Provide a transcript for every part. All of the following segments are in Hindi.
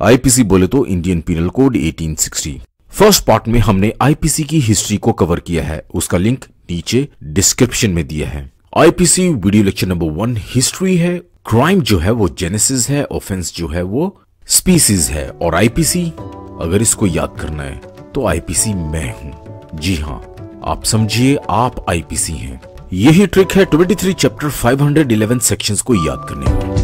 आईपीसी बोले तो Indian penal code 1860 first part में हमने आईपीसी की हिस्ट्री को कवर किया है। उसका लिंक नीचे डिस्क्रिप्शन में दिया है। IPC video lecture number one history है। क्राइम जो है वो जेनेसिस है ऑफेंस जो है वो स्पीसीज है। और आईपीसी अगर इसको याद करना है तो आईपीसी मैं हूँ। जी हाँ आप समझिए, आप आईपीसी हैं। यही ट्रिक है 23 चैप्टर 511 सेक्शंस को याद करने का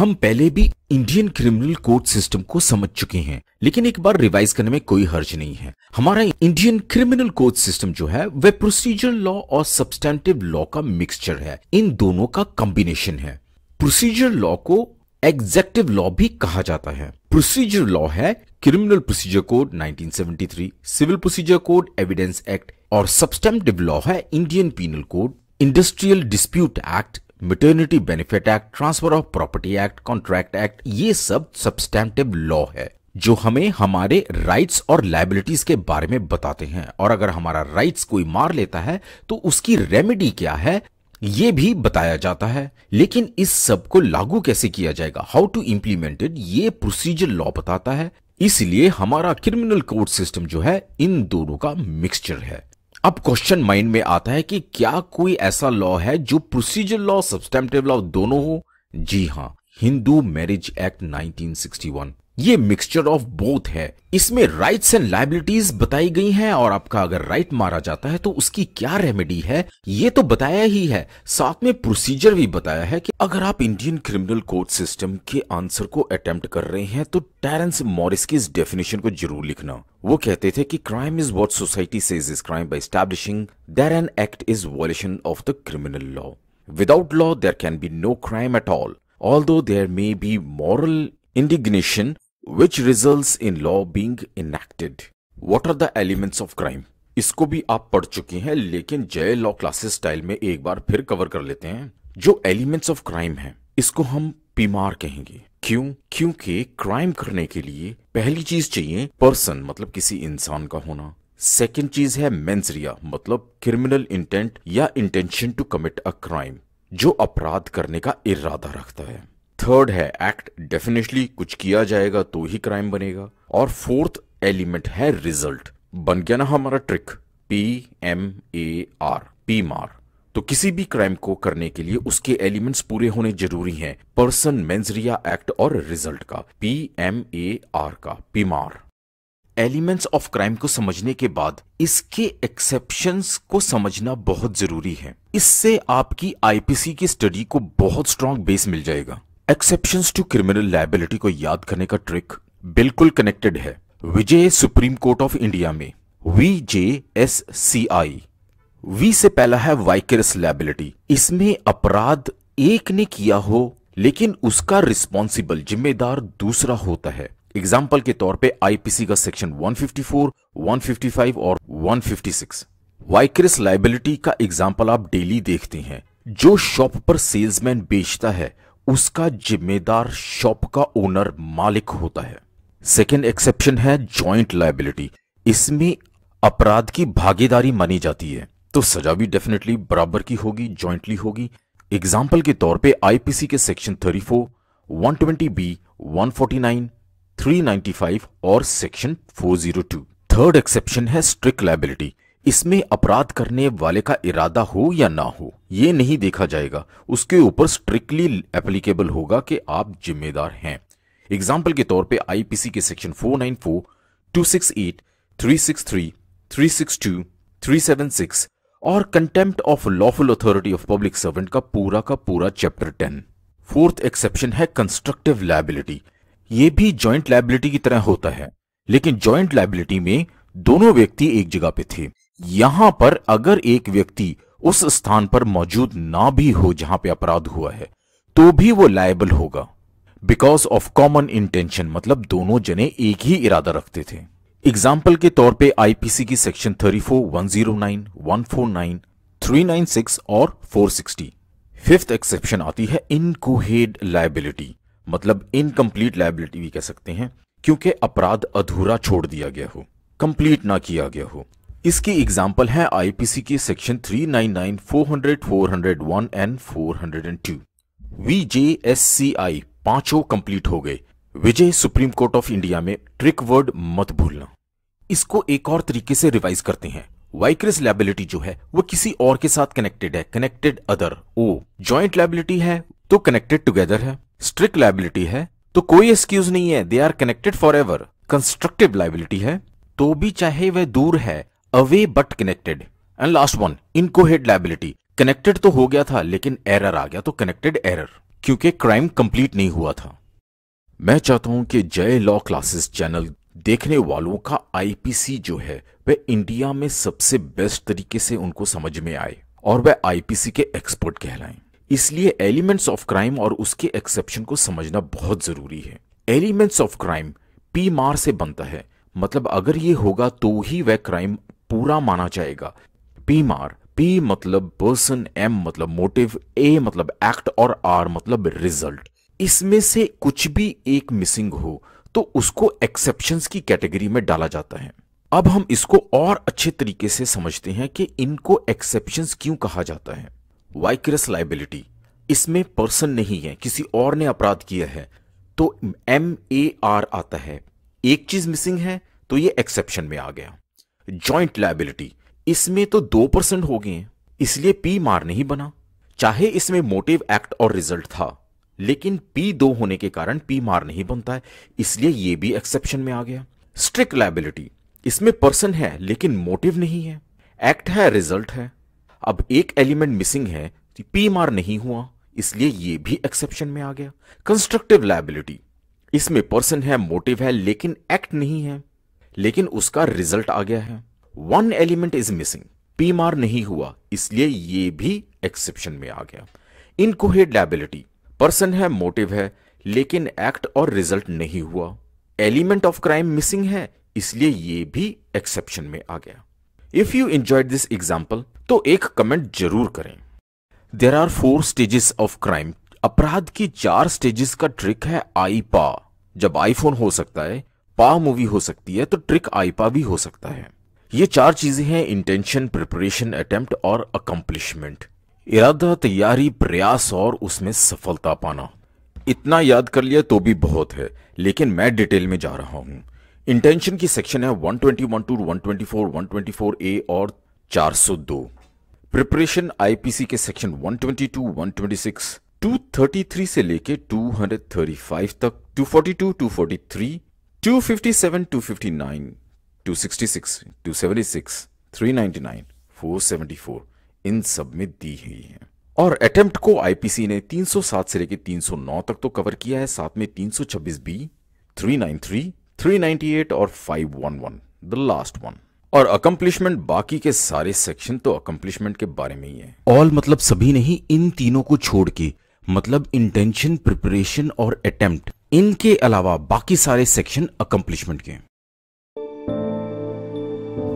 हम पहले भी इंडियन क्रिमिनल कोड सिस्टम को समझ चुके हैं, लेकिन एक बार रिवाइज करने में कोई हर्ज नहीं है। हमारा इंडियन क्रिमिनल कोड सिस्टम जो है, वह प्रोसीजर लॉ और सब्सटेंटिव लॉ का मिक्सचर है। इन दोनों का कॉम्बिनेशन है। प्रोसीजर लॉ को एग्जेक्टिव लॉ भी कहा जाता है। प्रोसीजर लॉ है criminal procedure code 1973 civil procedure code evidence act और सब्सटेंटिव लॉ है Indian penal code industrial dispute act maternity benefit act transfer of property act contract act ये सब सब्सटैंटिव लॉ है, जो हमें हमारे राइट्स और लाइबिलिटीज के बारे में बताते हैं। और अगर हमारा राइट्स कोई मार लेता है तो उसकी रेमेडी क्या है, ये भी बताया जाता है। लेकिन इस सबको लागू कैसे किया जाएगा? हाउ टू इंप्लीमेंटेड ये प्रोसीजर लॉ बताता है। इसलिए हमारा क्रिमिनल कोर्ट सिस्टम जो है, इन दोनों का मिक्सचर है। अब क्वेश्चन माइंड में आता है कि क्या कोई ऐसा लॉ है जो प्रोसीजर लॉ सब्सटेंटिव लॉ दोनों हो? जी हाँ हिंदू मैरिज एक्ट 1961 ये मिक्सचर ऑफ़ बोथ है। इसमें राइट्स एंड लाइबिलिटीज बताई गई हैं और आपका अगर राइट मारा जाता है तो उसकी क्या रेमेडी है, ये तो बताया ही है। साथ में प्रोसीजर भी बताया है कि अगर आप इंडियन क्रिमिनल कोड सिस्टम के आंसर को अटेम्प्ट कर रहे हैं तो टेरेंस मॉरिस की इस डेफिनेशन को ज़रूर लिखना। वो कहते थे कि crime is what society says is crime by establishing there an act is violation of the criminal law without law there can be no crime at all although there may be moral indignation which results in law being enacted. What are the elements of crime? इसको भी आप पढ़ चुके हैं, लेकिन जय लॉ क्लासेस स्टाइल में एक बार फिर कवर कर लेते हैं। जो एलिमेंट्स ऑफ़ क्राइम है, इसको हम पीमार कहेंगे। क्यों? क्योंकि क्राइम करने के लिए पहली चीज़ चाहिए पर्सन मतलब किसी इंसान का होना। सेकेंड चीज़ है मेंसरिया मतलब क्रिमिनल इंटेंट या intention to commit a crime जो अपराध करने का इरादा रखता है। थर्ड है एक्ट डेफिनेटली कुछ किया जाएगा तो ही क्राइम बनेगा। और फोर्थ एलिमेंट है रिज़ल्ट बन गया ना हमारा trick P M A R PMAR. तो किसी भी क्राइम को करने के लिए उसके एलिमेंट्स पूरे होने ज़रूरी हैं। पर्सन मेंसरिया एक्ट और रिज़ल्ट का। पी एम ए आर का। पीमार एलिमेंट्स ऑफ़ क्राइम को समझने के बाद इसके एक्सेप्शंस को समझना बहुत ज़रूरी है। इससे आपकी आईपीसी की स्टडी को बहुत स्ट्रॉन्ग बेस मिल जाएगा। एक्सेप्शंस टू क्रिमिनल लाइबिलिटी को याद करने का ट्रिक बिल्कुल कनेक्टेड है। Vijay Supreme Court of India में V J S C I V से पहला है वाइकरस लाइबिलिटी इसमें अपराध एक ने किया हो लेकिन उसका रिस्पॉन्सिबल जिम्मेदार दूसरा होता है। एग्ज़ाम्पल के तौर पे आईपीसी का सेक्शन 154, 155 और 156 वाइकरस लाइबिलिटी का एग्ज़ाम्पल आप डेली देखते हैं। जो शॉप पर सेल्समैन बेचता है उसका जिम्मेदार शॉप का ओनर मालिक होता है। सेकेंड एक्सेप्शन है ज्वाइंट लाइबिलिटी इसमें अपराध की भागीदारी मानी जाती है। तो सजा भी डेफिनेटली बराबर की होगी ज्वाइंटली होगी। एग्ज़ाम्पल के तौर पे आईपीसी के सेक्शन 34, 120 बी 149, 395 और सेक्शन 402 थर्ड एक्सेप्शन है स्ट्रिक्ट लाइबिलिटी इसमें अपराध करने वाले का इरादा हो या ना हो ये नहीं देखा जाएगा। उसके ऊपर स्ट्रिक्टली एप्लीकेबल होगा कि आप जिम्मेदार हैं। एग्ज़ाम्पल के तौर पे आईपीसी के सेक्शन 494, 268, 363, 362, 376 और contempt of lawful authority of public servant का पूरा का पूरा चैप्टर 10 फोर्थ एक्सेप्शन है कंस्ट्रक्टिव लाइबिलिटी ये भी ज्वाइंट लाइबिलिटी की तरह होता है लेकिन ज्वाइंट लाइबिलिटी में दोनों व्यक्ति एक जगह पे थे। यहाँ पर अगर एक व्यक्ति उस स्थान पर मौजूद ना भी हो जहाँ पे अपराध हुआ है तो भी वो लायबल होगा। बिकॉज़ ऑफ़ कॉमन इंटेंशन मतलब दोनों जने एक ही इरादा रखते थे। एग्ज़ाम्पल के तौर पे आईपीसी की सेक्शन 34, 109, 149, 396 और 460 फिफ्थ एक्सेप्शन आती है इनकोहेड लाइबिलिटी मतलब इनकम्प्लीट लाइबिलिटी भी कह सकते हैं क्योंकि अपराध अधूरा छोड़ दिया गया हो कंप्लीट ना किया गया हो। इसकी एग्ज़ाम्पल है आईपीसी के सेक्शन 399, 400, 401 एंड 402 वीजेएससीआई पाँचों कंप्लीट हो गए। Vijay Supreme Court of India में ट्रिक वर्ड मत भूलना। इसको एक और तरीके से रिवाइज करते हैं। वाइक्रिस लाइबिलिटी जो है वो किसी और के साथ कनेक्टेड है। कनेक्टेड अदर ओ ज्वाइंट लाइबिलिटी है तो कनेक्टेड टुगेदर है। स्ट्रिक्ट लाइबिलिटी है तो कोई एक्सक्यूज नहीं है। They are connected for ever constructive liability है तो भी चाहे वह दूर है away but connected and last one inchoate liability connected तो हो गया था, लेकिन एरर आ गया तो कनेक्टेड एरर क्योंकि क्राइम कंप्लीट नहीं हुआ था। मैं चाहता हूँ कि जय लॉ क्लासेस चैनल देखने वालों का आईपीसी जो है, वह इंडिया में सबसे बेस्ट तरीके से उनको समझ में आए और वह आईपीसी के एक्सपर्ट कहलाएँ। इसलिए एलिमेंट्स ऑफ़ क्राइम और उसके एक्सेप्शन को समझना बहुत ज़रूरी है। एलिमेंट्स ऑफ़ क्राइम पी मार से बनता है। मतलब अगर ये होगा तो ही वह क्राइम पूरा माना जाएगा। पी मार पी मतलब पर्सन एम मतलब मोटिव ए मतलब एक्ट और आर मतलब रिज़ल्ट इसमें से कुछ भी एक मिसिंग हो तो उसको एक्सेप्शंस की कैटेगरी में डाला जाता है। अब हम इसको और अच्छे तरीके से समझते हैं कि इनको एक्सेप्शंस क्यों कहा जाता है। वाइक्रस लाइबिलिटी इसमें पर्सन नहीं है, किसी और ने अपराध किया है तो एम ए आर आता है। एक चीज़ मिसिंग है तो ये एक्सेप्शन में आ गया। जॉइंट लाइबिलिटी इसमें तो दो परसेंट हो गए इसलिए पी मार नहीं बना। चाहे इसमें मोटिव एक्ट और रिज़ल्ट था, लेकिन पी दो होने के कारण पी मार नहीं बनता है। इसलिए यह भी एक्सेप्शन में आ गया। स्ट्रिक्ट लाइबिलिटी इसमें पर्सन है, लेकिन मोटिव नहीं है। एक्ट है रिज़ल्ट है। अब एक एलिमेंट मिसिंग है तो पी मार नहीं हुआ। इसलिए यह भी एक्सेप्शन में आ गया। कंस्ट्रक्टिव लाइबिलिटी इसमें पर्सन है मोटिव है, लेकिन एक्ट नहीं है। लेकिन उसका रिज़ल्ट आ गया है। One element is missing PMAR नहीं हुआ, इसलिए यह भी एक्सेप्शन में आ गया। इनकोहेड लाइबिलिटी पर्सन है मोटिव है, लेकिन एक्ट और रिज़ल्ट नहीं हुआ। एलिमेंट ऑफ़ क्राइम मिसिंग है, इसलिए यह भी एक्सेप्शन में आ गया। If you enjoyed this example तो एक कमेंट ज़रूर करें। There are four stages of crime अपराध की चार स्टेजेस का ट्रिक है आई पा जब आईफोन हो सकता है पा मूवी हो सकती है तो ट्रिक आईपा भी हो सकता है। ये चार चीज़ें हैं इंटेंशन प्रिपरेशन अटेम्प्ट और अकम्पलिशमेंट इरादा तैयारी प्रयास और उसमें सफलता पाना। इतना याद कर लिया तो भी बहुत है लेकिन मैं डिटेल में जा रहा हूँ। इंटेंशन की सेक्शन है 121 टू 124, 124 ए और 402 प्रिपरेशन आईपीसी के सेक्शन 122, 126, 233 से लेके 235 तक 242, 243, 257, 259 266, 276, 399, 474 इन सब में दी हुई है। और अटेम्प्ट को आईपीसी ने 307 से लेकर 309 तक तो कवर किया है साथ में 326 बी 393, 398 और 511 द लास्ट वन और अकम्पलिशमेंट बाकी के सारे सेक्शन तो अकम्पलिशमेंट के बारे में ही है। ऑल मतलब सभी नहीं इन तीनों को छोड़ के मतलब इंटेंशन प्रिपरेशन और अटेम्प्ट इनके अलावा बाकी सारे सेक्शन अकम्पलिशमेंट के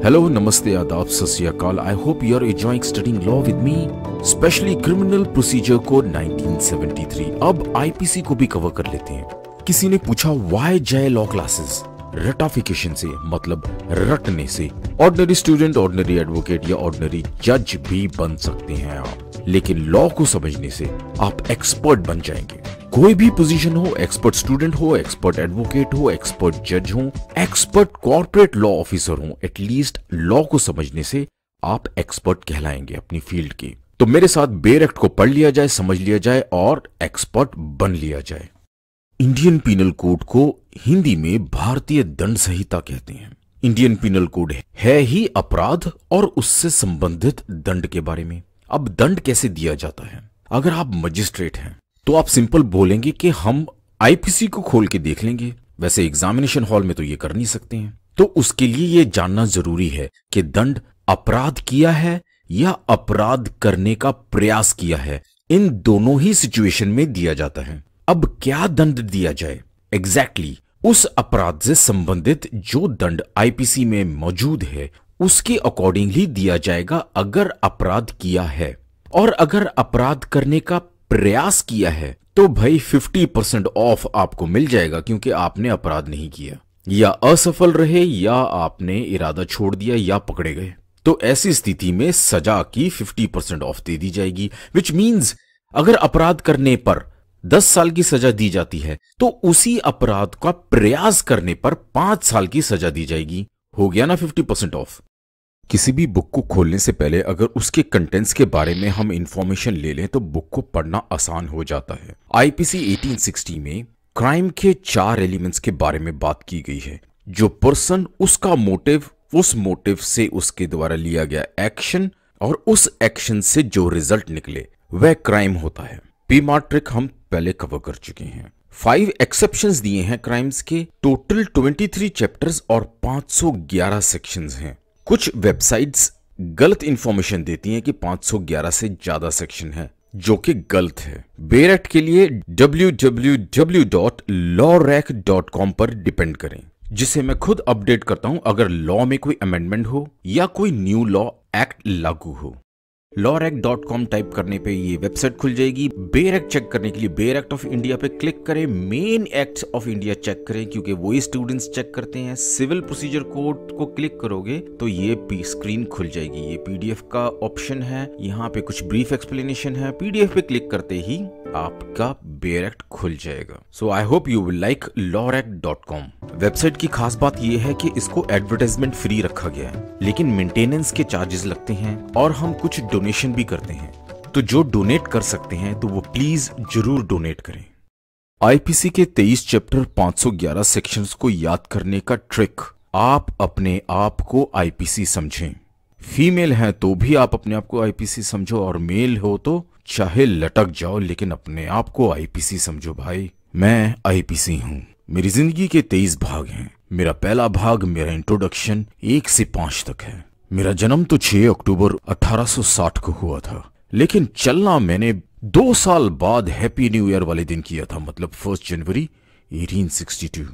Hello, Namaste, Adab, Sasyakal. I hope you are enjoying studying law with me, especially Criminal Procedure Code 1973. अब आईपीसी को भी कवर कर लेते हैं। किसी ने पूछा वाई जय लॉ क्लासेस रटाफिकेशन से मतलब रटने से। ऑर्डनरी स्टूडेंट ऑर्डनरी एडवोकेट या ऑर्डनरी जज भी बन सकते हैं आप। लेकिन लॉ को समझने से आप एक्सपर्ट बन जाएँगे। कोई भी पोजीशन हो एक्सपर्ट स्टूडेंट हो एक्सपर्ट एडवोकेट हो एक्सपर्ट जज हो एक्सपर्ट कॉर्पोरेट लॉ ऑफिसर हो एटलीस्ट लॉ को समझने से आप एक्सपर्ट कहलाएँगे अपनी फ़ील्ड के। तो मेरे साथ बेर एक्ट को पढ़ लिया जाए, समझ लिया जाए और एक्सपर्ट बन लिया जाए। इंडियन पीनल कोड को हिंदी में भारतीय दंड संहिता कहते हैं। इंडियन पीनल कोड है ही अपराध और उससे संबंधित दंड के बारे में। अब दंड कैसे दिया जाता है? अगर आप मजिस्ट्रेट हैं तो आप सिंपल बोलेंगे कि हम आईपीसी को खोल के देख लेंगे। वैसे एग्जामिनेशन हॉल में तो ये कर नहीं सकते हैं। तो उसके लिए ये जानना ज़रूरी है कि दंड अपराध किया है या अपराध करने का प्रयास किया है। इन दोनों ही सिचुएशन में दिया जाता है। अब क्या दंड दिया जाए? एग्जैक्टली exactly, उस अपराध से संबंधित जो दंड आईपीसी में मौजूद है उसके अकॉर्डिंगली दिया जाएगा अगर अपराध किया है। और अगर अपराध करने का प्रयास किया है तो भाई 50 परसेंट ऑफ़ आपको मिल जाएगा क्योंकि आपने अपराध नहीं किया। या असफल रहे, या आपने इरादा छोड़ दिया, या पकड़े गए। तो ऐसी स्थिति में सजा की 50 परसेंट ऑफ़ दे दी जाएगी विच मीन्स अगर अपराध करने पर 10 साल की सजा दी जाती है तो उसी अपराध का प्रयास करने पर पाँच साल की सजा दी जाएगी। हो गया ना 50 परसेंट ऑफ़ किसी भी बुक को खोलने से पहले अगर उसके कंटेंट्स के बारे में हम इंफॉर्मेशन ले लें तो बुक को पढ़ना आसान हो जाता है। आईपीसी 1860 में क्राइम के चार एलिमेंट्स के बारे में बात की गई है। जो पर्सन उसका मोटिव उस मोटिव से उसके द्वारा लिया गया एक्शन और उस एक्शन से जो रिज़ल्ट निकले, वह क्राइम होता है। पी मार्ट्रिक हम पहले कवर कर चुके हैं। फाइव एक्सेप्शन दिए हैं क्राइम्स के। टोटल 23 चैप्टर्स और 511 सेक्शंस हैं। कुछ वेबसाइट्स गलत इंफॉर्मेशन देती हैं कि 511 से ज़्यादा सेक्शन है, जो कि गलत है। बेरेट के लिए www.lawrec.com पर डिपेंड करें, जिसे मैं खुद अपडेट करता हूँ अगर लॉ में कोई अमेंडमेंट हो या कोई न्यू लॉ एक्ट लागू हो। लॉरेक डॉट कॉम टाइप करने पे ये वेबसाइट खुल जाएगी। बेर एक्ट चेक करने के लिए बेर एक्ट ऑफ़ इंडिया पे क्लिक करें। Main act of India check करें, क्योंकि वही स्टूडेंट्स चेक करते हैं। सिविल प्रोसीजर कोड को क्लिक करोगे तो ये स्क्रीन खुल जाएगी। ये पीडीएफ का ऑप्शन है। यहाँ पे कुछ ब्रीफ एक्सप्लेनेशन है। पीडीएफ पे क्लिक करते ही आपका बेयर एक्ट खुल जाएगा। So I hope you will like com. Website की खास बात यह है कि इसको एडवर्टाइजमेंट फ्री रखा गया है। लेकिन मेंटेनेंस के चार्जेस लगते हैं और हम कुछ डोनेशन भी करते हैं। तो जो डोनेट कर सकते हैं तो वो प्लीज़ ज़रूर डोनेट करें। आईपीसी के 23 चैप्टर 511 सेक्शंस को याद करने का ट्रिक आप अपने आप को आईपीसी समझें। फीमेल हैं तो भी आप अपने आप को आईपीसी समझो और मेल हो तो चाहे लटक जाओ, लेकिन अपने आप को आईपीसी समझो भाई। मैं आईपीसी हूँ। मेरी ज़िंदगी के तेईस भाग हैं। मेरा पहला भाग, मेरा इंट्रोडक्शन एक से पाँच तक है। मेरा जन्म तो 6 अक्टूबर 1860 को हुआ था, लेकिन चलना मैंने दो साल बाद हैप्पी न्यू ईयर वाले दिन किया था मतलब फ़र्स्ट जनवरी 1862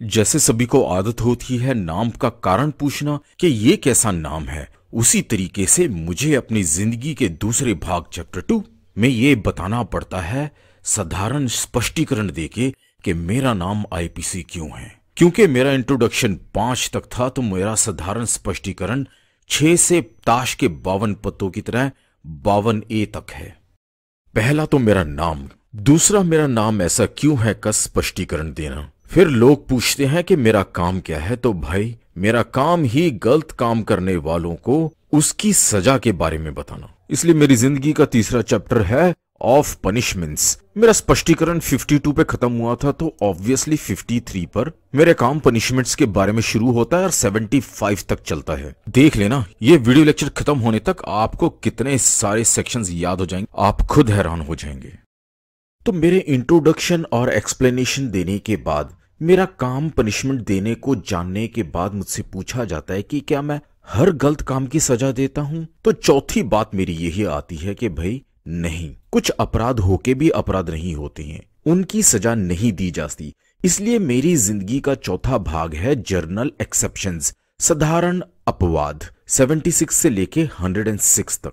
जैसे सभी को आदत होती है नाम का कारण पूछना कि ये कैसा नाम है, उसी तरीके से मुझे अपनी ज़िंदगी के दूसरे भाग चैप्टर टू में ये बताना पड़ता है, साधारण स्पष्टीकरण देके कि मेरा नाम आईपीसी क्यों है। क्योंकि मेरा इंट्रोडक्शन पाँच तक था तो मेरा साधारण स्पष्टीकरण छह से ताश के बावन पत्तों की तरह बावन ए तक है। पहला तो मेरा नाम, दूसरा मेरा नाम ऐसा क्यों है का स्पष्टीकरण देना। फिर लोग पूछते हैं कि मेरा काम क्या है तो भाई, मेरा काम ही गलत काम करने वालों को उसकी सजा के बारे में बताना। इसलिए मेरी ज़िंदगी का तीसरा चैप्टर है ऑफ़ पनिशमेंट्स मेरा स्पष्टीकरण 52 पे खत्म हुआ था तो ऑब्वियसली 53 पर मेरे काम पनिशमेंट्स के बारे में शुरू होता है और 75 तक चलता है। देख लेना, ये वीडियो लेक्चर खत्म होने तक आपको कितने सारे सेक्शंस याद हो जाएँगे। आप खुद हैरान हो जाएँगे। तो मेरे इंट्रोडक्शन और एक्सप्लेनेशन देने के बाद, मेरा काम पनिशमेंट देने को जानने के बाद मुझसे पूछा जाता है कि क्या मैं हर गलत काम की सजा देता हूँ? तो चौथी बात मेरी यही आती है कि भाई नहीं। कुछ अपराध होके भी अपराध नहीं होते हैं। उनकी सजा नहीं दी जाती। इसलिए मेरी ज़िंदगी का चौथा भाग है जर्नल एक्सेप्शन साधारण अपवाद 76 से लेके 106 तक।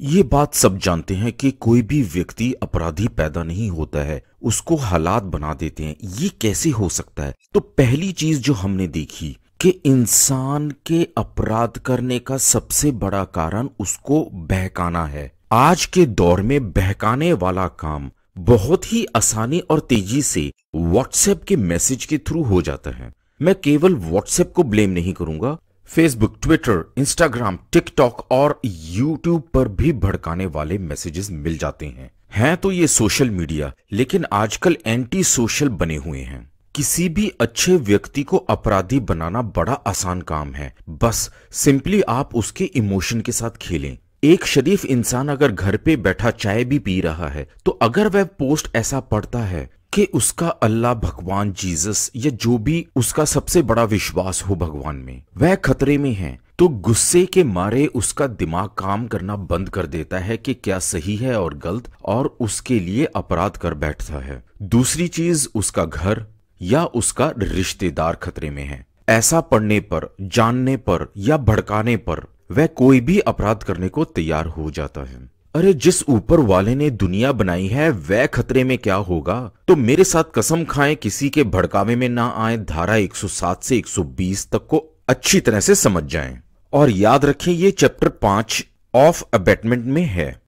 ये बात सब जानते हैं कि कोई भी व्यक्ति अपराधी पैदा नहीं होता है, उसको हालात बना देते हैं। ये कैसे हो सकता है? तो पहली चीज़ जो हमने देखी कि इंसान के अपराध करने का सबसे बड़ा कारण उसको बहकाना है। आज के दौर में बहकाने वाला काम बहुत ही आसानी और तेज़ी से व्हाट्सएप के मैसेज के थ्रू हो जाता है। मैं केवल व्हाट्सएप को ब्लेम नहीं करूँगा। फेसबुक ट्विटर इंस्टाग्राम टिकटॉक और यूट्यूब पर भी भड़काने वाले मैसेजेस मिल जाते हैं। हैं तो ये सोशल मीडिया लेकिन आजकल एंटी सोशल बने हुए हैं। किसी भी अच्छे व्यक्ति को अपराधी बनाना बड़ा आसान काम है। बस सिंपली आप उसके इमोशन के साथ खेलें। एक शरीफ इंसान अगर घर पे बैठा चाय भी पी रहा है तो अगर वह पोस्ट ऐसा पढ़ता है कि उसका अल्लाह भगवान जीसस या जो भी उसका सबसे बड़ा विश्वास हो भगवान में, वह खतरे में है तो गुस्से के मारे उसका दिमाग काम करना बंद कर देता है कि क्या सही है और गलत और उसके लिए अपराध कर बैठता है। दूसरी चीज़ उसका घर या उसका रिश्तेदार खतरे में है। ऐसा पढ़ने पर, जानने पर या भड़काने पर वह कोई भी अपराध करने को तैयार हो जाता है। अरे, जिस ऊपर वाले ने दुनिया बनाई है, वह खतरे में क्या होगा? तो मेरे साथ कसम खाएँ, किसी के भड़कावे में ना आए, धारा 107 से 120 तक को अच्छी तरह से समझ जाएँ। और याद रखें, ये चैप्टर पाँच ऑफ़ अबेटमेंट में है।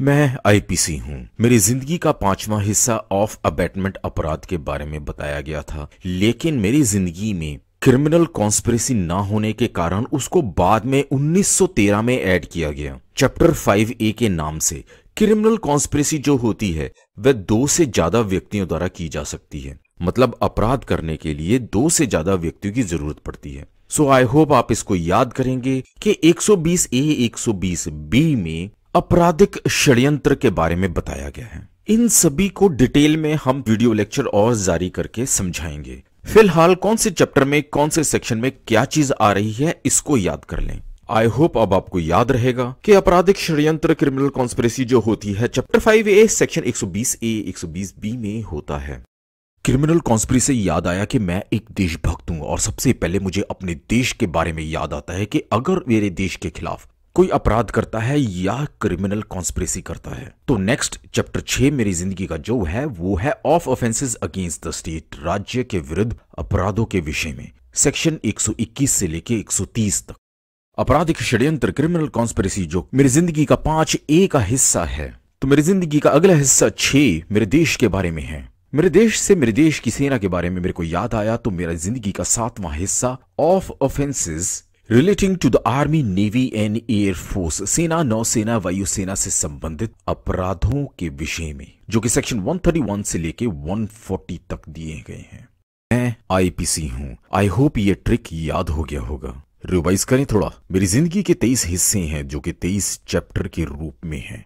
मैं आईपीसी हूँ। मेरी ज़िंदगी का पांचवा हिस्सा ऑफ़ अबेटमेंट अपराध के बारे में बताया गया था। लेकिन मेरी ज़िंदगी में क्रिमिनल कॉन्स्पिरेसी ना होने के कारण उसको बाद में 1913 में ऐड किया गया। चैप्टर 5 ए के नाम से, क्रिमिनल कॉन्स्पिरेसी जो होती है, वह दो से ज़्यादा व्यक्तियों द्वारा की जा सकती है। मतलब अपराध करने के लिए दो से ज़्यादा व्यक्तियों की ज़रूरत पड़ती है। सो आई होप आप इसको याद करेंगे कि 120 ए 120 बी में आपराधिक षड्यंत्र के बारे में बताया गया है। इन सभी को डिटेल में हम वीडियो लेक्चर और जारी करके समझाएँगे। फ़िलहाल कौन से चैप्टर में, कौन से सेक्शन में क्या चीज़ आ रही है, इसको याद कर लें। आई होप अब आपको याद रहेगा कि आपराधिक षड्यंत्र क्रिमिनल कॉन्स्पिरेसी जो होती है chapter 5 A section 120 A 120 B में होता है। क्रिमिनल कॉन्स्पिरेसी याद आया कि मैं एक देशभक्त हूँ और सबसे पहले मुझे अपने देश के बारे में याद आता है कि अगर मेरे देश के खिलाफ कोई अपराध करता है या क्रिमिनल कॉन्स्पिरेसी करता है? तो नेक्स्ट चैप्टर छह मेरी ज़िंदगी का जो है, वो है of offences against the state राज्य के विरुद्ध अपराधों के विषय में। सेक्शन 121 से लेके 130 तक। अपराधिक षड्यंत्र क्रिमिनल कॉन्स्पिरेसी जो मेरी ज़िंदगी का पाँच ए का हिस्सा है तो मेरी ज़िंदगी का अगला हिस्सा छह मेरे देश के बारे में है। मेरे देश से मेरे देश की सेना के बारे में मेरे को याद आया तो मेरा ज़िंदगी का सातवां हिस्सा of offences relating to the army navy and air force सेना नौसेना वायुसेना से संबंधित अपराधों के विषय में, जो कि सेक्शन 131 से लेके 140 तक दिए गए हैं। मैं आईपीसी हूँ। आई होप ये ट्रिक याद हो गया होगा। रिवाइज करें थोड़ा। मेरी ज़िंदगी के तेईस हिस्से हैं, जो कि तेईस चैप्टर के रूप में हैं।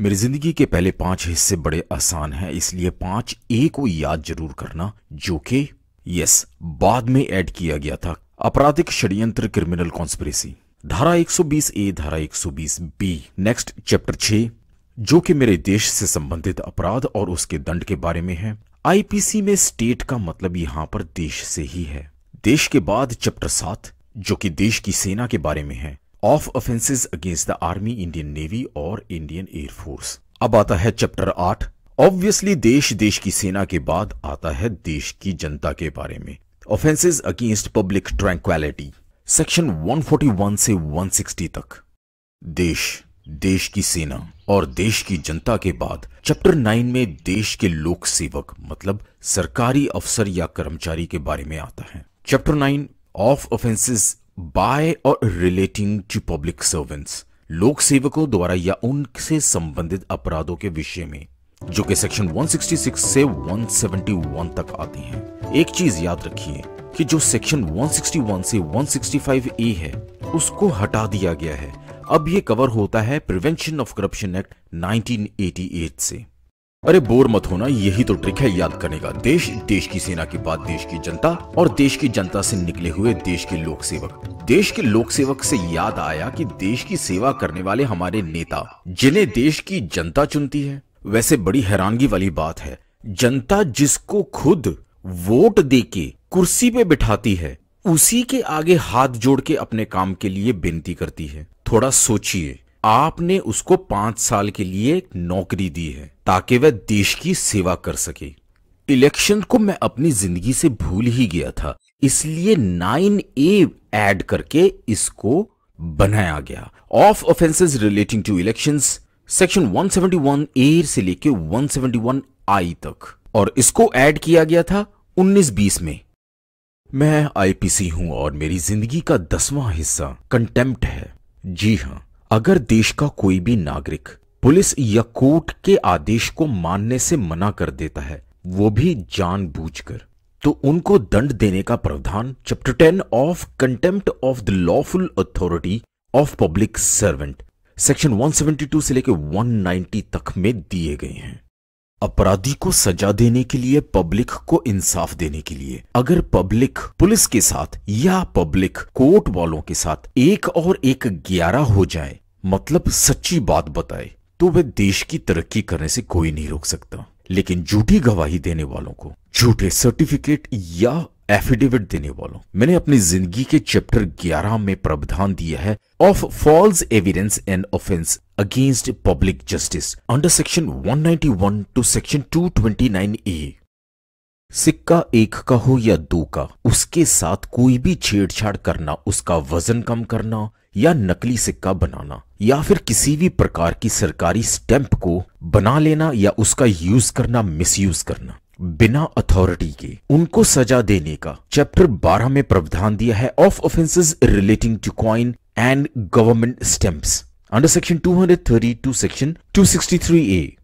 मेरी ज़िंदगी के पहले पाँच हिस्से बड़े आसान हैं, इसलिए पाँच ए को याद ज़रूर करना, जो कि यस बाद में ऐड किया गया था। आपराधिक षड्यंत्र क्रिमिनल कॉन्स्पिरेसी। धारा 120 ए, धारा 120 बी, नेक्स्ट चैप्टर 6 जो कि मेरे देश से संबंधित अपराध और उसके दंड के बारे में है। आईपीसी में स्टेट का मतलब यहाँ पर देश से ही है। देश के बाद चैप्टर सात, जो कि देश की सेना के बारे में है, of offences against the army, Indian navy और इंडियन एयरफोर्स अब आता है चैप्टर आठ, ऑब्वियसली देश देश की सेना के बाद आता है देश की जनता के बारे में। Offences against public tranquility section 141 से 160 तक। देश देश की सेना और देश की जनता के बाद चैप्टर 9 में देश के लोक सेवक मतलब सरकारी अफसर या कर्मचारी के बारे में आता है। चैप्टर 9 ऑफ़ ऑफेंसेस बाय और रिलेटिंग टू पब्लिक सर्वेंट्स लोक सेवकों द्वारा या उनसे संबंधित अपराधों के विषय में। जो कि सेक्शन 166 से 171 तक आती हैं। एक चीज़ याद रखिए कि जो सेक्शन 161 से 165 ए है, उसको हटा दिया गया है। अब ये कवर होता है प्रिवेंशन ऑफ़ करप्शन एक्ट 1988 से। अरे बोर मत होना, यही तो ट्रिक है याद करने का। देश देश की सेना के बाद देश की जनता और देश की जनता से निकले हुए देश के लोक सेवक। देश के लोक सेवक से याद आया कि देश की सेवा करने वाले हमारे नेता, जिन्हें देश की जनता चुनती है वैसे बड़ी हैरानगी वाली बात है। जनता जिसको खुद वोट देके कुर्सी पे बिठाती है, उसी के आगे हाथ जोड़ के अपने काम के लिए बेनती करती है। थोड़ा सोचिए, आपने उसको पाँच साल के लिए नौकरी दी है, ताकि वह देश की सेवा कर सके। इलेक्शन को मैं अपनी ज़िंदगी से भूल ही गया था, इसलिए नाइन ए ऐड करके इसको बनाया गया। Of offences relating to elections section 171 A से लेके 171 आई तक। और इसको ऐड किया गया था 1920 में। मैं आईपीसी हूँ और मेरी ज़िंदगी का दसवां हिस्सा कंटेम्प्ट है। जी हाँ, अगर देश का कोई भी नागरिक पुलिस या कोर्ट के आदेश को मानने से मना कर देता है, वो भी जानबूझकर तो उनको दंड देने का प्रावधान chapter ten of contempt of the lawful authority of public servant section 172 से लेकर 190 तक में दिए गए हैं। अपराधी को सजा देने के लिए, पब्लिक को इंसाफ देने के लिए, अगर पब्लिक पुलिस के साथ या पब्लिक कोर्ट वालों के साथ एक और एक ग्यारह हो जाए मतलब सच्ची बात बताए तो वह देश की तरक्की करने से कोई नहीं रोक सकता। लेकिन झूठी गवाही देने वालों को, झूठे सर्टिफिकेट या एफिडेविट देने वालों, मैंने अपनी ज़िंदगी के चैप्टर 11 में प्रावधान दिया है of false evidence and offence against public justice under section 191 to section 229 A सिक्का एक का हो या दो का, उसके साथ कोई भी छेड़छाड़ करना, उसका वज़न कम करना या नकली सिक्का बनाना या फिर किसी भी प्रकार की सरकारी स्टैंप को बना लेना या उसका यूज़ करना मिसयूज करना। बिना अथॉरिटी के उनको सजा देने का चैप्टर 12 में प्रावधान दिया है of offences relating to coin and government stamps under section 230 to section 263 A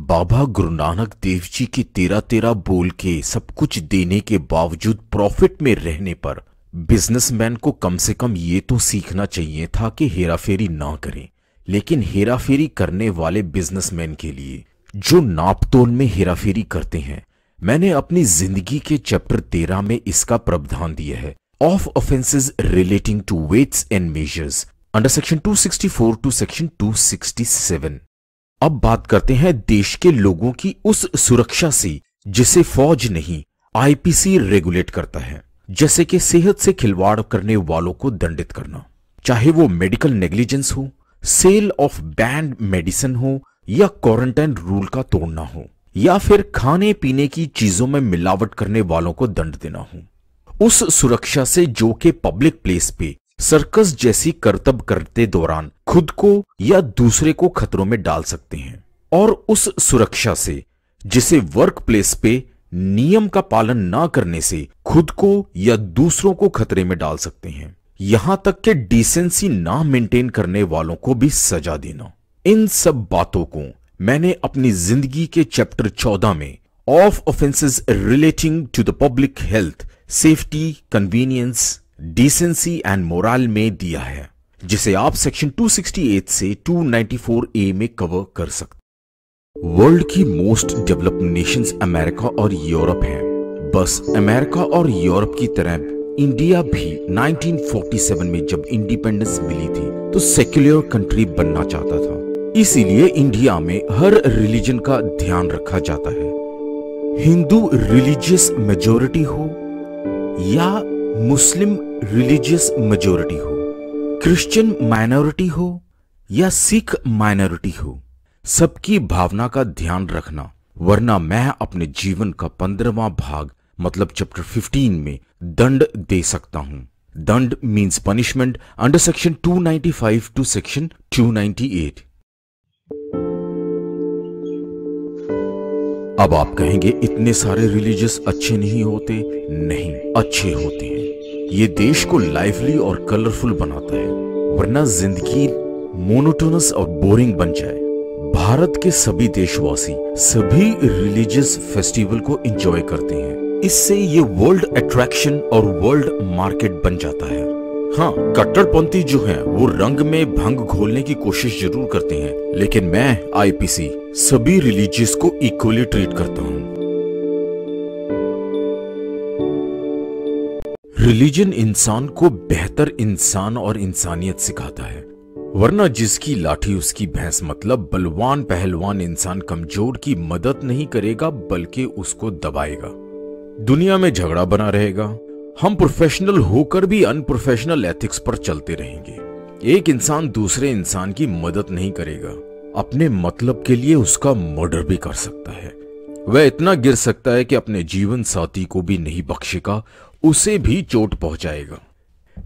Baba Guru Nanak Dev जी के तेरा तेरा बोल के सब कुछ देने के बावजूद प्रॉफिट में रहने पर बिजनेसमैन को कम से कम ये तो सीखना चाहिए था कि हेराफेरी ना करें, लेकिन हेराफेरी करने वाले बिजनेसमैन के लिए जो नापतोल में हेराफेरी करते हैं मैंने अपनी ज़िंदगी के चैप्टर तेरह में इसका प्रावधान दिया है। Of offences relating to weights and measures under section 264 to section 267 अब बात करते हैं देश के लोगों की उस सुरक्षा से, जिसे फौज नहीं आईपीसी रेगुलेट करता है। जैसे कि सेहत से खिलवाड़ करने वालों को दंडित करना। चाहे वो मेडिकल नेग्लिजेंस हो सेल ऑफ़ बैंड मेडिसिन हो, या क्वारंटाइन रूल का तोड़ना हो। या फिर खाने पीने की चीज़ों में मिलावट करने वालों को दंड देना हो। उस सुरक्षा से जो कि पब्लिक प्लेस पे सर्कस जैसी करतब करते दौरान खुद को या दूसरे को खतरों में डाल सकते हैं और उस सुरक्षा से जिसे वर्क प्लेस पे नियम का पालन ना करने से खुद को या दूसरों को खतरे में डाल सकते हैं। यहाँ तक कि डिसेंसी ना मेंटेन करने वालों को भी सजा देना। इन सब बातों को मैंने अपनी ज़िंदगी के चैप्टर 14 में of offences relating to the public health, safety, convenience, decency and moral में दिया है, जिसे आप सेक्शन 268 से 294 ए में कवर कर सकते वर्ल्ड की मोस्ट डेवलप्ड नेशंस अमेरिका और यूरोप है। बस अमेरिका और यूरोप की तरह, इंडिया भी 1947 में जब इंडिपेंडेंस मिली थी तो सेक्युलर कंट्री बनना चाहता था। इसीलिए इंडिया में हर रिलीजन का ध्यान रखा जाता है। हिंदू रिलीजियस मेजोरिटी हो या मुस्लिम रिलीजियस मेजोरिटी हो क्रिश्चियन माइनॉरिटी हो या सिख माइनॉरिटी हो, सबकी भावना का ध्यान रखना, वरना मैं अपने जीवन का पंद्रहवा भाग मतलब चैप्टर 15 में दंड दे सकता हूँ। दंड means punishment under section 295 to section 298 अब आप कहेंगे, इतने सारे रिलीजियस अच्छे नहीं होते। नहीं, अच्छे होते हैं। ये देश को लाइवली और कलरफुल बनाता है, वरना ज़िंदगी मोनोटोनस और बोरिंग बन जाए। भारत के सभी देशवासी सभी रिलीजियस फेस्टिवल को एंजॉय करते हैं। इससे ये वर्ल्ड अट्रैक्शन और वर्ल्ड मार्केट बन जाता है। हाँ कट्टरपंथी जो हैं, वो रंग में भंग घोलने की कोशिश ज़रूर करते हैं, लेकिन मैं आईपीसी सभी रिलीजियस को इक्वली ट्रीट करता हूँ। रिलीजन इंसान को बेहतर इंसान और इंसानियत सिखाता है, वरना जिसकी लाठी उसकी भैंस मतलब बलवान पहलवान इंसान कमज़ोर की मदद नहीं करेगा, बल्कि उसको दबाएगा। दुनिया में झगड़ा बना रहेगा हम प्रोफेशनल होकर भी अनप्रोफेशनल एथिक्स पर चलते रहेंगे। एक इंसान दूसरे इंसान की मदद नहीं करेगा। अपने मतलब के लिए उसका मर्डर भी कर सकता है। वह इतना गिर सकता है कि अपने जीवन साथी को भी नहीं बख्शेगा उसे भी चोट पहुंचाएगा।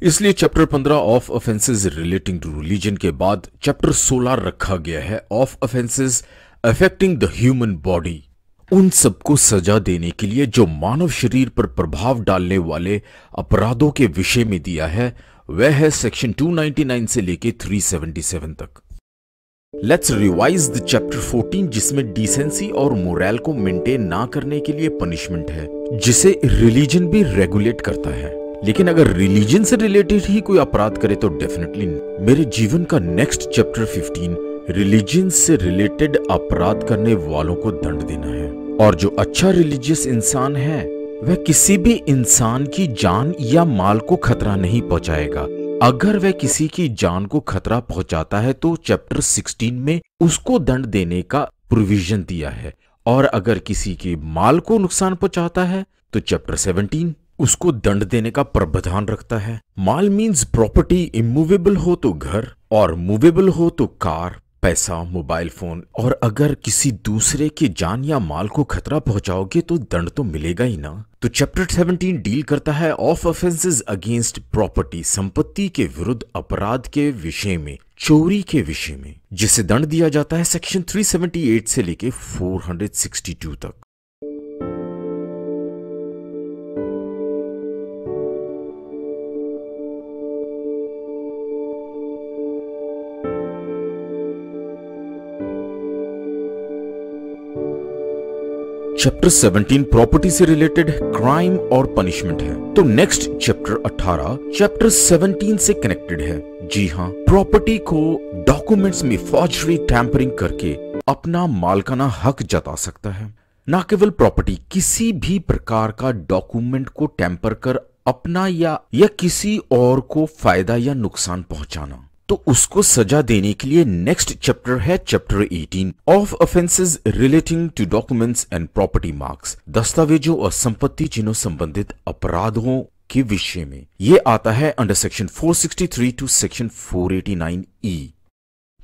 इसलिए chapter 15 of offences relating to religion के बाद चैप्टर 16 रखा गया है of offences affecting the human body उन सबको सजा देने के लिए जो मानव शरीर पर प्रभाव डालने वाले अपराधों के विषय में दिया है, वह है सेक्शन 299 से लेके 377 तक। लेट्स रिवाइज द चैप्टर 14 जिसमें डिसेंसी और मोरल को मेंटेन ना करने के लिए पनिशमेंट है, जिसे रिलीजन भी रेगुलेट करता है। लेकिन अगर रिलीजन से रिलेटेड ही कोई अपराध करे तो डेफिनेटली मेरे जीवन का नेक्स्ट चैप्टर 15 रिलीजन से रिलेटेड अपराध करने वालों को दंड देना है। और जो अच्छा रिलीजियस इंसान है, वह किसी भी इंसान की जान या माल को खतरा नहीं पहुंचाएगा। अगर वह किसी की जान को खतरा पहुंचाता है तो चैप्टर 16 में उसको दंड देने का प्रोविज़न दिया है। और अगर किसी के माल को नुकसान पहुंचाता है तो चैप्टर 17 उसको दंड देने का प्रावधान रखता है। माल मीन्स प्रॉपर्टी इमूवेबल हो तो घर, और मूवेबल हो तो कार। पैसा, मोबाइल फ़ोन और अगर किसी दूसरे के जान या माल को खतरा पहुंचाओगे तो दंड तो मिलेगा ही ना। तो चैप्टर 17 डील करता है ऑफ़ ऑफेंसेस अगेंस्ट प्रॉपर्टी संपत्ति के विरुद्ध अपराध के विषय में, चोरी के विषय में, जिसे दंड दिया जाता है सेक्शन 378 से लेके 462 तक। चैप्टर 17 प्रॉपर्टी से रिलेटेड क्राइम और पनिशमेंट है। तो नेक्स्ट चैप्टर 18 चैप्टर 17 से कनेक्टेड है। जी हाँ प्रॉपर्टी को डॉक्यूमेंट्स में फॉर्जरी टैंपरिंग करके अपना मालकाना हक जता सकता है। न केवल प्रॉपर्टी किसी भी प्रकार का डॉक्यूमेंट को टैंपर कर अपना या या किसी और को फ़ायदा या नुकसान पहुंचाना। तो उसको सजा देने के लिए नेक्स्ट चैप्टर है chapter 18 of offences relating to documents and property marks दस्तावेजों और संपत्ति चिन्हों संबंधित अपराधों के विषय में। ये आता है under section 463 to section 489 E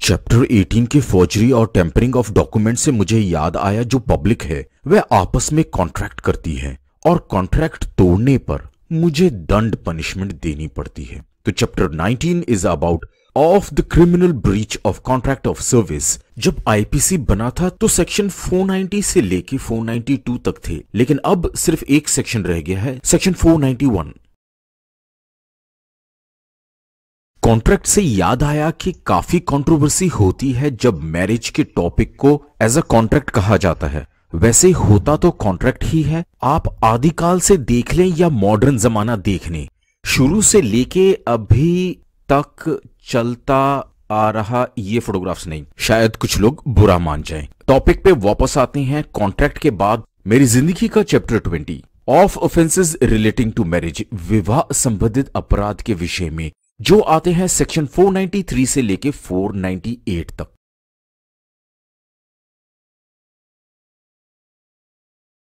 chapter 18 के फौजरी और टेम्परिंग ऑफ़ डॉक्यूमेंट से मुझे याद आया जो पब्लिक है, वह आपस में कॉन्ट्रैक्ट करती है और कॉन्ट्रैक्ट तोड़ने पर मुझे दंड पनिशमेंट देनी पड़ती है। तो chapter 19 is about of the criminal breach of contract of service जब आईपीसी बना था तो सेक्शन 490 से लेके 492 तक थे। लेकिन अब सिर्फ़ एक सेक्शन रह गया है सेक्शन 491 कॉन्ट्रैक्ट से याद आया कि काफ़ी कंट्रोवर्सी होती है जब मैरिज के टॉपिक को एज अ कॉन्ट्रैक्ट कहा जाता है। वैसे होता तो कॉन्ट्रैक्ट ही है, आप आदिकाल से देख लें या मॉडर्न जमाना देख लें। शुरू से लेके अभी तक चलता आ रहा ये फोटोग्राफ्स नहीं। शायद कुछ लोग बुरा मान जाएँ। टॉपिक पे वापस आते हैं। कॉन्ट्रैक्ट के बाद मेरी ज़िंदगी का chapter twenty of offences relating to marriage विवाह संबंधित अपराध के विषय में, जो आते हैं सेक्शन 493 से लेके 498 तक।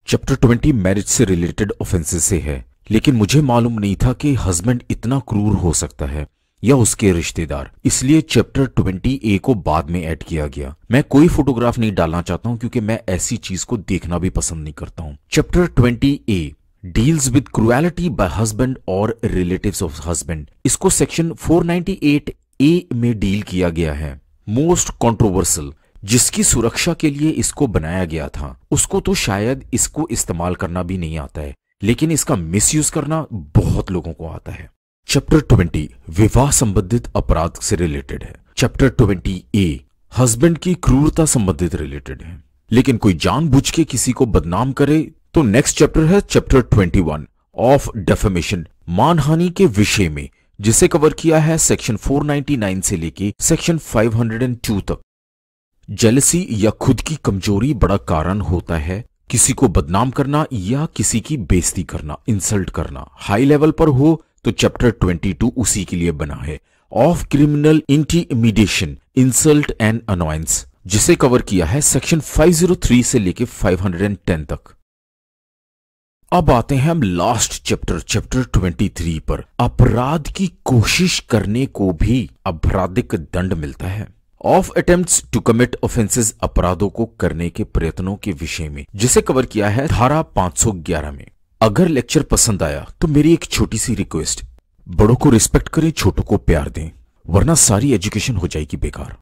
चैप्टर 20 मैरिज से रिलेटेड ऑफेंसेस से है, लेकिन मुझे मालूम नहीं था कि हस्बैंड इतना क्रूर हो सकता है। या उसके रिश्तेदार। इसलिए चैप्टर 20 ए को बाद में ऐड किया गया। मैं कोई फोटोग्राफ नहीं डालना चाहता हूँ क्योंकि मैं ऐसी चीज़ को देखना भी पसंद नहीं करता हूँ। Chapter 20 A deals with cruelty by husband और रिलेटिव्स ऑफ़ हस्बैंड इसको सेक्शन 498 ए में डील किया गया है। मोस्ट कॉन्ट्रोवर्सल जिसकी सुरक्षा के लिए इसको बनाया गया था। उसको तो शायद इसको इस्तेमाल करना भी नहीं आता है, लेकिन इसका मिसयूज करना बहुत लोगों को आता है। चैप्टर 20 विवाह संबंधित अपराध से रिलेटेड है। चैप्टर 20 ए हस्बैंड की क्रूरता संबंधित रिलेटेड है। लेकिन कोई जानबूझ के किसी को बदनाम करे तो नेक्स्ट चैप्टर है चैप्टर 21 ऑफ़ डेफेमेशन मानहानि के विषय में, जिसे कवर किया है सेक्शन 499 से लेके सेक्शन 502 तक। जेलसी या खुद की कमज़ोरी बड़ा कारण होता है, किसी को बदनाम करना या किसी की बेइज्जती करना इंसल्ट करना। हाई लेवल पर हो तो चैप्टर 22 उसी के लिए बना है। Of criminal intimidation insult and annoyance जिसे कवर किया है सेक्शन 503 से लेके 510 तक। अब आते हैं हम लास्ट चैप्टर चैप्टर 23 पर। अपराध की कोशिश करने को भी आपराधिक दंड मिलता है। Of attempt to commit offences अपराधों को करने के प्रयत्नों के विषय में, जिसे कवर किया है धारा 511 में। अगर लेक्चर पसंद आया तो मेरी एक छोटी सी रिक्वेस्ट बड़ों को रिस्पेक्ट करें, छोटों को प्यार दें, वरना सारी एजुकेशन हो जाएगी बेकार।